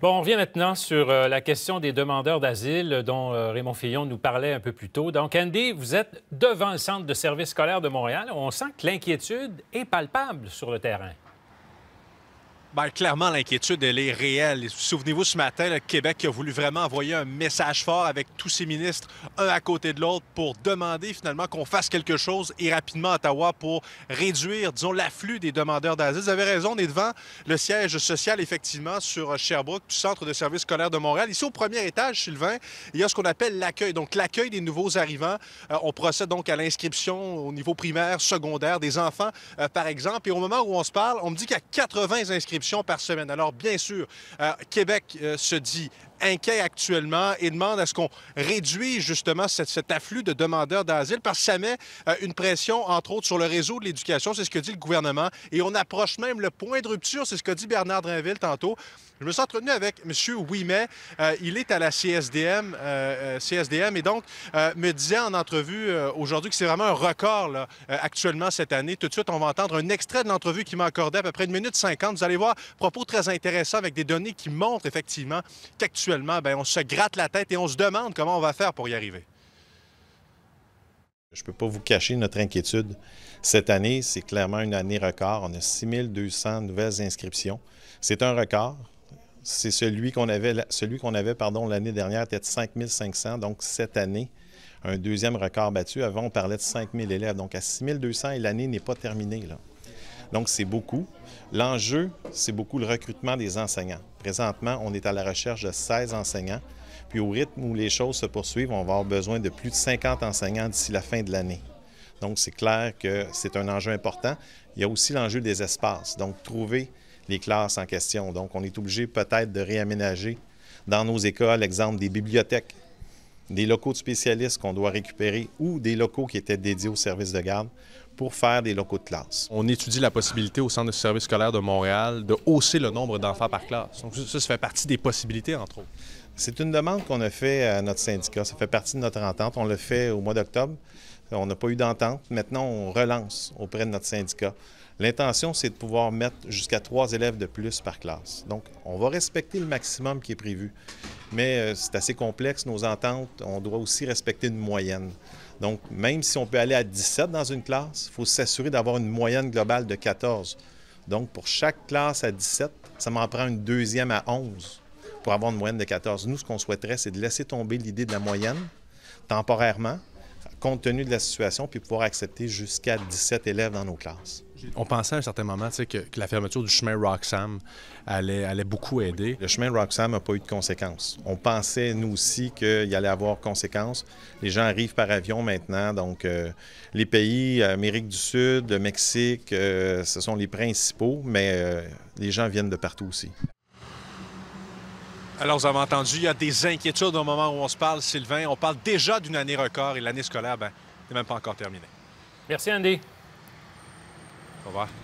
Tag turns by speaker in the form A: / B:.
A: Bon, on revient maintenant sur euh, la question des demandeurs d'asile dont euh, Raymond Fillon nous parlait un peu plus tôt. Donc, Andy, vous êtes devant le centre de services scolaires de Montréal. On sent que l'inquiétude est palpable sur le terrain.
B: Bien, clairement, l'inquiétude, elle est réelle. Souvenez-vous, ce matin, le Québec a voulu vraiment envoyer un message fort avec tous ses ministres, un à côté de l'autre, pour demander finalement qu'on fasse quelque chose et rapidement à Ottawa pour réduire, disons, l'afflux des demandeurs d'asile. Vous avez raison, on est devant le siège social, effectivement, sur Sherbrooke, du Centre de services scolaires de Montréal. Ici, au premier étage, Sylvain, il y a ce qu'on appelle l'accueil. Donc, l'accueil des nouveaux arrivants. Euh, on procède donc à l'inscription au niveau primaire, secondaire, des enfants, euh, par exemple. Et au moment où on se parle, on me dit qu'il y a 80 inscriptions par semaine. Alors, bien sûr, euh, Québec euh, se dit inquiet actuellement et demande à ce qu'on réduise justement cet, afflux de demandeurs d'asile parce que ça met euh, une pression, entre autres, sur le réseau de l'éducation. C'est ce que dit le gouvernement. Et on approche même le point de rupture. C'est ce que dit Bernard Drinville tantôt. Je me suis entretenu avec M. Ouimet. Euh, il est à la CSDM, euh, CSDM et donc me disait en entrevue aujourd'hui que c'est vraiment un record actuellement cette année. Tout de suite, on va entendre un extrait de l'entrevue qui m'a accordé à peu près une minute cinquante. Vous allez voir, propos très intéressants avec des données qui montrent effectivement qu'actuellement, ben, on se gratte la tête et on se demande comment on va faire pour y arriver.
C: Je ne peux pas vous cacher notre inquiétude. Cette année, c'est clairement une année record. On a 6200 nouvelles inscriptions. C'est un record. C'est celui qu'on avait, celui qu'on avait pardon, l'année dernière était de 5500. Donc, cette année, un deuxième record battu. Avant, on parlait de 5000 élèves. Donc, à 6200 et l'année n'est pas terminée. Donc, c'est beaucoup. L'enjeu, c'est beaucoup le recrutement des enseignants. Présentement, on est à la recherche de 16 enseignants. Puis au rythme où les choses se poursuivent, on va avoir besoin de plus de 50 enseignants d'ici la fin de l'année. Donc, c'est clair que c'est un enjeu important. Il y a aussi l'enjeu des espaces. Donc, trouver les classes en question. Donc, on est obligé peut-être de réaménager dans nos écoles, exemple des bibliothèques, des locaux de spécialistes qu'on doit récupérer ou des locaux qui étaient dédiés au service de garde pour faire des locaux de classe.
B: On étudie la possibilité au Centre de service scolaire de Montréal de hausser le nombre d'enfants par classe. Donc ça, ça fait partie des possibilités, entre autres.
C: C'est une demande qu'on a fait à notre syndicat. Ça fait partie de notre entente. On l'a fait au mois d'octobre. On n'a pas eu d'entente. Maintenant, on relance auprès de notre syndicat. L'intention, c'est de pouvoir mettre jusqu'à trois élèves de plus par classe. Donc, on va respecter le maximum qui est prévu. Mais euh, c'est assez complexe, nos ententes. On doit aussi respecter une moyenne. Donc, même si on peut aller à 17 dans une classe, il faut s'assurer d'avoir une moyenne globale de 14. Donc, pour chaque classe à 17, ça m'en prend une deuxième à 11 pour avoir une moyenne de 14. Nous, ce qu'on souhaiterait, c'est de laisser tomber l'idée de la moyenne temporairement, compte tenu de la situation, puis pouvoir accepter jusqu'à 17 élèves dans nos classes.
B: On pensait à un certain moment que, que la fermeture du chemin Roxham allait, allait beaucoup aider.
C: Le chemin Roxham n'a pas eu de conséquences. On pensait, nous aussi, qu'il allait avoir conséquences. Les gens arrivent par avion maintenant, donc euh, les pays, Amérique du Sud, le Mexique, euh, ce sont les principaux, mais euh, les gens viennent de partout aussi.
B: Alors, vous avez entendu, il y a des inquiétudes au moment où on se parle, Sylvain. On parle déjà d'une année record et l'année scolaire, ben, n'est même pas encore terminée.
A: Merci, Andy.
B: Au revoir.